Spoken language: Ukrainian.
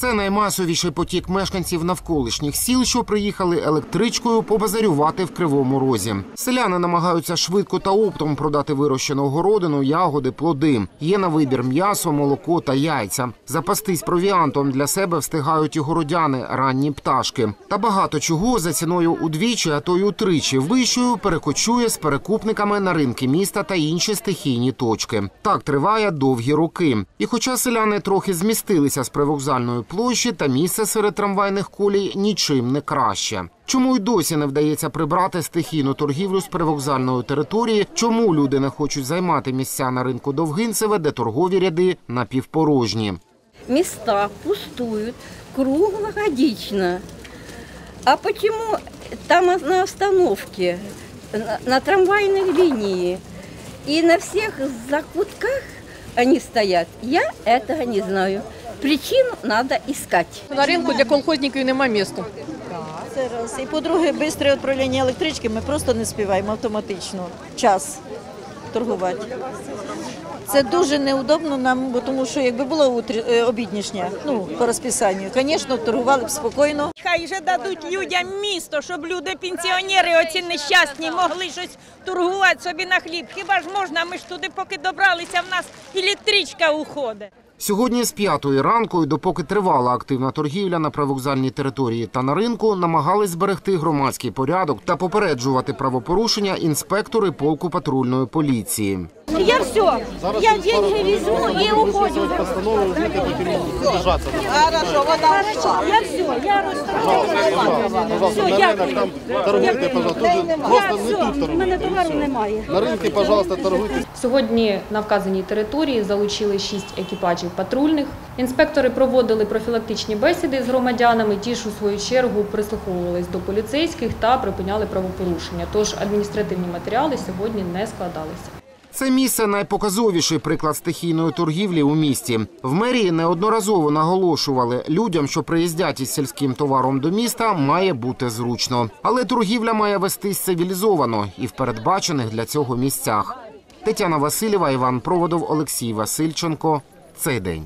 Це наймасовіший потік мешканців навколишніх сіл, що приїхали електричкою побазарювати в кривому розі. Селяни намагаються швидко та оптом продати вирощену городину, ягоди, плоди. Є на вибір м'ясо, молоко та яйця. Запастись провіантом для себе встигають і городяни, ранні пташки. Та багато чого за ціною удвічі, а то й утричі вищою перекочує з перекупниками на ринки міста та інші стихійні точки. Так триває довгі роки. І хоча селяни трохи змістилися з привокзальної площі, та місце серед трамвайних колій нічим не краще. Чому й досі не вдається прибрати стихійну торгівлю з привокзальної території? Чому люди не хочуть займати місця на ринку Довгинцеве, де торгові ряди напівпорожні? места пустуют круглогодично. А почему там на остановке, на, трамвайной линии и на всех закутках они стоят, я этого не знаю. Причину надо искать. На ринку для колхозників нема місця. Це раз. І по-друге, швидке відправлення електрички ми просто не співаємо автоматично. Час торгувати. Це дуже неудобно нам, бо тому що якби було утрі, е, обіднішня, ну, по розписанню, звісно, торгували б спокійно. Хай же дадуть людям місто, щоб люди, пенсіонери, оці нещасні, могли щось торгувати собі на хліб. Хіба ж можна? Ми ж туди, поки добралися, в нас електричка уходить. Сьогодні з п'ятої ранку, і допоки тривала активна торгівля на привокзальній території та на ринку, намагались зберегти громадський порядок та попереджувати правопорушення інспектори полку патрульної поліції. Я все, я деньги візьму і уходжу. Хорошо, я все, я розставляю. Все, дякую. Торгуйте, пожалуйста. Просто не тут У торгуйте. мене товару немає. На ринку, пожалуйста, торгуйте. Сьогодні на вказаній території залучили шість екіпажів патрульних. Інспектори проводили профілактичні бесіди з громадянами. Ті ж у свою чергу прислуховувались до поліцейських та припиняли правопорушення. Тож адміністративні матеріали сьогодні не складалися. Це місце найпоказовіший приклад стихійної торгівлі у місті. В мерії неодноразово наголошували, людям, що приїздять із сільським товаром до міста, має бути зручно. Але торгівля має вестись цивілізовано і в передбачених для цього місцях. Тетяна Васильєва, Іван Проводов, Олексій Васильченко. Цей день.